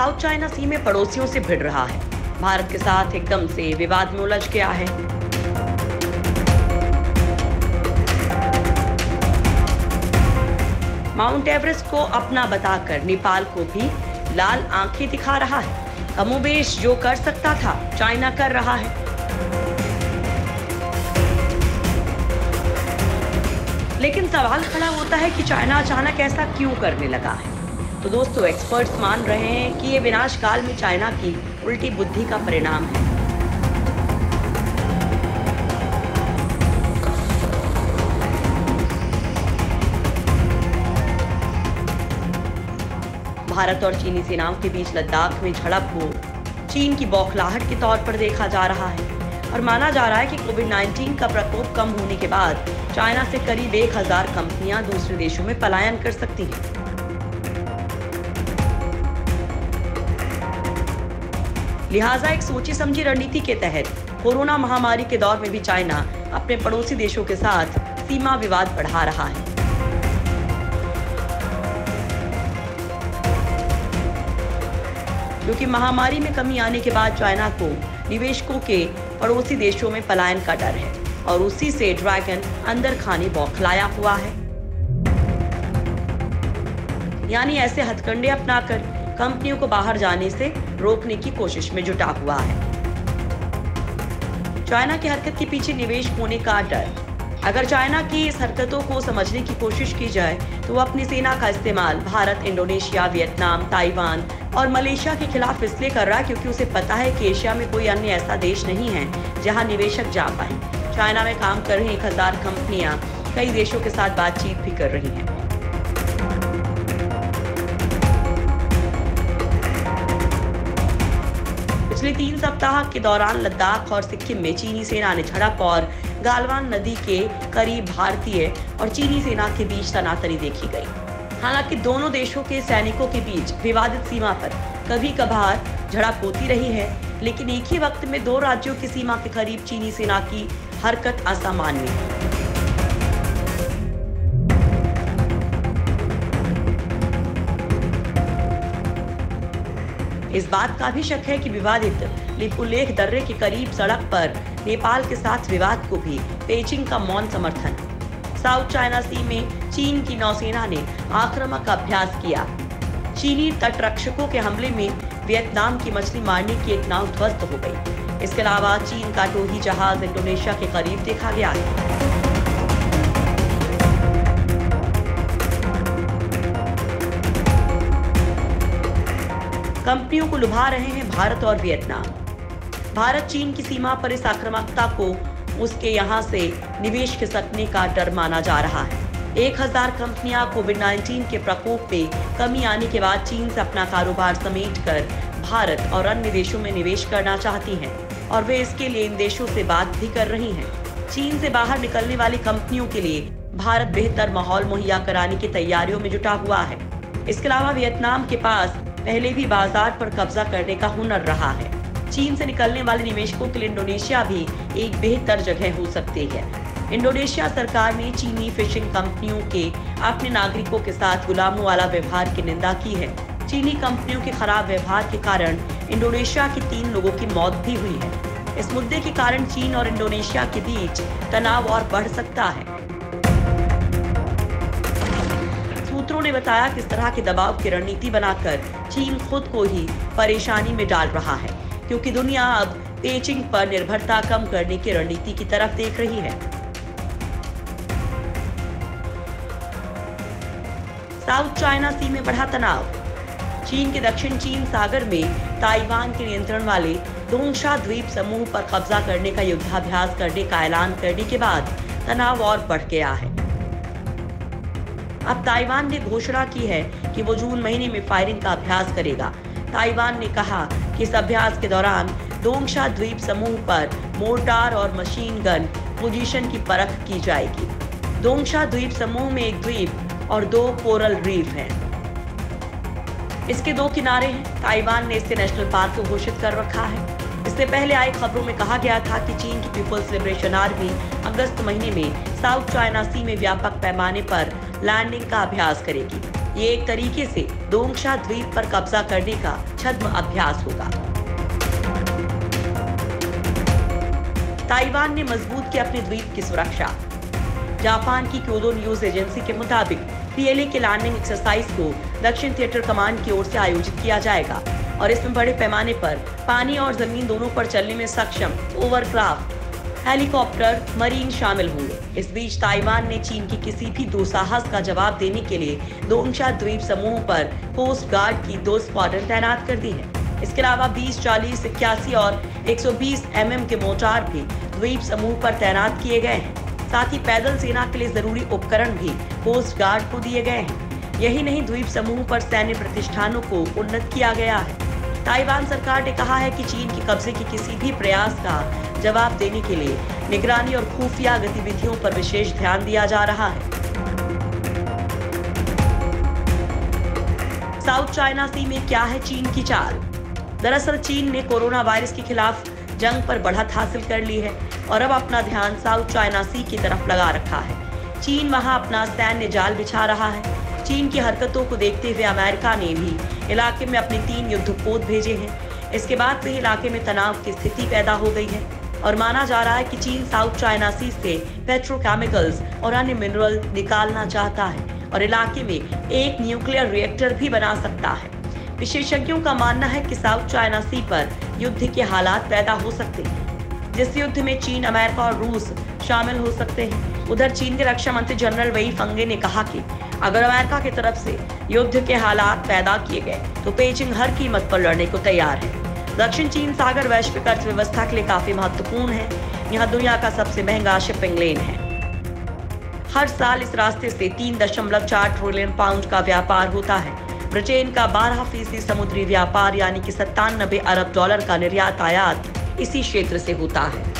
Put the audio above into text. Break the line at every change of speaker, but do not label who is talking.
South China सी में पड़ोसियों से भिड़ रहा है। भारत के साथ एकदम से विवाद में उलझ गया है। माउंट एवरेस्ट को अपना बताकर नेपाल को भी लाल आँखें दिखा रहा है। कमोबेश जो कर सकता था, चाइना कर रहा है। लेकिन सवाल खड़ा होता है कि चाइना अचानक ऐसा क्यों करने लगा है? तो दोस्तों एक्सपर्ट्स मान रहे हैं कि ये विनाश काल में चाइना की उल्टी बुद्धि का परिणाम है। भारत और चीनी सेनाओं के बीच लद्दाख में झड़प को चीन की बौखलाहट के तौर पर देखा जा रहा है और माना जा रहा है कि कोविड 19 का प्रकोप कम होने के बाद चाइना से करीब एक हज़ार कंपनियाँ दूसरे देशों में पलायन कर सकती हैं। लिहाजा एक सोची समझी रणनीति के तहत कोरोना महामारी के दौर में भी चाइना अपने पड़ोसी देशों के साथ सीमा विवाद बढ़ा रहा है। क्योंकि महामारी में कमी आने के बाद चाइना को निवेशकों के पड़ोसी देशों में पलायन का डर है और उसी से ड्रैगन अंदर खाने बौखलाया हुआ है। यानी ऐसे हथकंडे अपनाकर कंपनियों को बाहर जाने से रोकने की कोशिश में जुटा हुआ है। चाइना की हरकत के पीछे निवेश होने का डर। अगर चाइना की इस हरकतों को समझने की कोशिश की जाए तो वो अपनी सेना का इस्तेमाल भारत, इंडोनेशिया, वियतनाम, ताइवान और मलेशिया के खिलाफ इसलिए कर रहा है क्योंकि उसे पता है कि एशिया में कोई अन्य ऐसा देश नहीं है, जहाँ निवेशक जा पाए। चाइना में काम कर रही एक हज़ार कंपनियाँ कई देशों के साथ बातचीत भी कर रही हैं। पिछले तीन सप्ताह के दौरान लद्दाख और सिक्किम में चीनी सेना ने झड़प और गालवान नदी के करीब भारतीय और चीनी सेना के बीच तनातनी देखी गई। हालाँकि दोनों देशों के सैनिकों के बीच विवादित सीमा पर कभी कभार झड़प होती रही है, लेकिन एक ही वक्त में दो राज्यों की सीमा के करीब चीनी सेना की हरकत असामान्य। है इस बात का भी शक है कि विवादित लिपुलेख दर्रे के करीब सड़क पर नेपाल के साथ विवाद को भी पेचिंग का मौन समर्थन। साउथ चाइना सी में चीन की नौसेना ने आक्रमक अभ्यास किया। चीनी तटरक्षकों के हमले में वियतनाम की मछली मारने की एक नाव ध्वस्त हो गई। इसके अलावा चीन का टोही जहाज़ इंडोनेशिया के करीब देखा गया है। कंपनियों को लुभा रहे हैं भारत और वियतनाम। भारत चीन की सीमा पर इस आक्रामकता को उसके यहाँ से निवेश खिसकने का डर माना जा रहा है। एक हज़ार कंपनियाँ कोविड 19 के प्रकोप में कमी आने के बाद चीन से अपना कारोबार समेट कर भारत और अन्य देशों में निवेश करना चाहती हैं और वे इसके लिए इन देशों से बात भी कर रही हैं। चीन से बाहर निकलने वाली कंपनियों के लिए भारत बेहतर माहौल मुहैया कराने की तैयारियों में जुटा हुआ है। इसके अलावा वियतनाम के पास पहले भी बाज़ार पर कब्जा करने का हुनर रहा है। चीन से निकलने वाले निवेशकों के लिए इंडोनेशिया भी एक बेहतर जगह हो सकती है। इंडोनेशिया सरकार ने चीनी फिशिंग कंपनियों के अपने नागरिकों के साथ गुलामों वाला व्यवहार की निंदा की है। चीनी कंपनियों के खराब व्यवहार के कारण इंडोनेशिया के तीन लोगों की मौत भी हुई है। इस मुद्दे के कारण चीन और इंडोनेशिया के बीच तनाव और बढ़ सकता है। सूत्रों ने बताया कि इस तरह के दबाव की रणनीति बनाकर चीन खुद को ही परेशानी में डाल रहा है, क्योंकि दुनिया अब पेचिंग पर निर्भरता कम करने की रणनीति की तरफ़ देख रही है। साउथ चाइना सी में बढ़ा तनाव। चीन के दक्षिण चीन सागर में ताइवान के नियंत्रण वाले दोंगशा द्वीप समूह पर कब्जा करने का युद्धाभ्यास करने का ऐलान करने के बाद तनाव और बढ़ गया है। अब ताइवान ने घोषणा की है कि वो जून महीने में फायरिंग का अभ्यास करेगा। ताइवान ने कहा कि इस अभ्यास के दौरान दोंगशा द्वीप समूह पर मोर्टार और मशीन गन पोजीशन की परख की जाएगी। दोंगशा द्वीप समूह में एक द्वीप और दो कोरल रीफ हैं। इसके दो किनारे हैं। ताइवान ने इसे नेशनल पार्क को घोषित कर रखा है। इससे पहले आई खबरों में कहा गया था कि चीन की पीपल्स लिबरेशन आर्मी अगस्त महीने में साउथ चाइना सी में व्यापक पैमाने पर लैंडिंग का अभ्यास करेगी। ये एक तरीके से दोंगशा द्वीप पर कब्जा करने का छद्म अभ्यास होगा। ताइवान ने मज़बूत की अपने द्वीप की सुरक्षा। जापान की क्योदो न्यूज़ एजेंसी के मुताबिक पीएलए के लैंडिंग एक्सरसाइज को दक्षिण थिएटर कमांड की ओर से आयोजित किया जाएगा। और इसमें बड़े पैमाने पर पानी और ज़मीन दोनों पर चलने में सक्षम ओवरक्राफ्ट हेलीकॉप्टर मरीन शामिल होंगे इस बीच ताइवान ने चीन की किसी भी दुसाहस का जवाब देने के लिए दोंगशा द्वीप समूह पर कोस्ट गार्ड की दो स्क्वाडन तैनात कर दी है। इसके अलावा 20, 40, इक्यासी और 120 एमएम के मोर्टार भी द्वीप समूह पर तैनात किए गए हैं। साथ ही पैदल सेना के लिए ज़रूरी उपकरण भी कोस्ट गार्ड को दिए गए हैं। यही नहीं द्वीप समूह पर सैन्य प्रतिष्ठानों को उन्नत किया गया है। ताइवान सरकार ने कहा है कि चीन के कब्जे के किसी भी प्रयास का जवाब देने के लिए निगरानी और खुफिया गतिविधियों पर विशेष ध्यान दिया जा रहा है। साउथ चाइना सी में क्या है चीन की चाल? दरअसल चीन ने कोरोना वायरस के खिलाफ जंग पर बढ़त हासिल कर ली है और अब अपना ध्यान साउथ चाइना सी की तरफ़ लगा रखा है। चीन वहाँ अपना सैन्य जाल बिछा रहा है। चीन की हरकतों को देखते हुए अमेरिका ने भी इलाके में अपने तीन युद्धपोत भेजे हैं। इसके बाद से इलाके में तनाव की स्थिति पैदा हो गई है और माना जा रहा है कि चीन साउथ चाइना सी से पेट्रोकेमिकल्स और अन्य मिनरल निकालना चाहता है और इलाके में एक न्यूक्लियर रिएक्टर भी बना सकता है। विशेषज्ञों का मानना है कि साउथ चाइना सी पर युद्ध के हालात पैदा हो सकते हैं, जिस युद्ध में चीन, अमेरिका और रूस शामिल हो सकते हैं। उधर चीन के रक्षा मंत्री जनरल वई फंगे ने कहा कि अगर अमेरिका की तरफ़ से युद्ध के हालात पैदा किए गए तो पेचिंग हर कीमत पर लड़ने को तैयार है। दक्षिण चीन सागर वैश्विक अर्थव्यवस्था के लिए काफ़ी महत्वपूर्ण है। यहाँ दुनिया का सबसे महँगा शिपिंग लेन है। हर साल इस रास्ते से तीन दशमलव चार ट्रिलियन पाउंड का व्यापार होता है। ब्रिटेन का बारह फ़ीसदी समुद्री व्यापार, यानी कि सत्तानबे अरब डॉलर का निर्यात आयात इसी क्षेत्र से होता है।